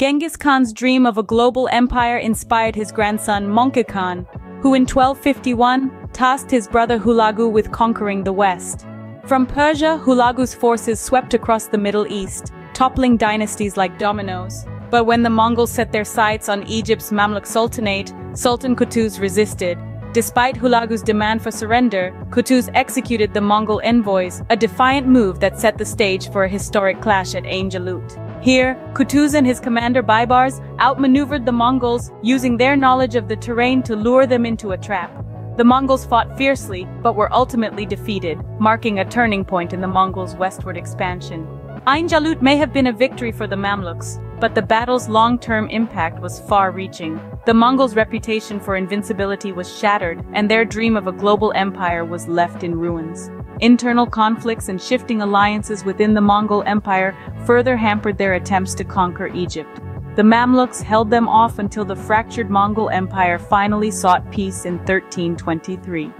Genghis Khan's dream of a global empire inspired his grandson Möngke Khan, who in 1251 tasked his brother Hulagu with conquering the west. From Persia, Hulagu's forces swept across the Middle East, toppling dynasties like dominoes. But when the Mongols set their sights on Egypt's Mamluk Sultanate, Sultan Qutuz resisted. Despite Hulagu's demand for surrender, Qutuz executed the Mongol envoys, a defiant move that set the stage for a historic clash at Ain Jalut. Here, Qutuz and his commander Baibars outmaneuvered the Mongols, using their knowledge of the terrain to lure them into a trap. The Mongols fought fiercely, but were ultimately defeated, marking a turning point in the Mongols' westward expansion. Ain Jalut may have been a victory for the Mamluks, but the battle's long-term impact was far-reaching. The Mongols' reputation for invincibility was shattered, and their dream of a global empire was left in ruins. Internal conflicts and shifting alliances within the Mongol Empire further hampered their attempts to conquer Egypt. The Mamluks held them off until the fractured Mongol Empire finally sought peace in 1323.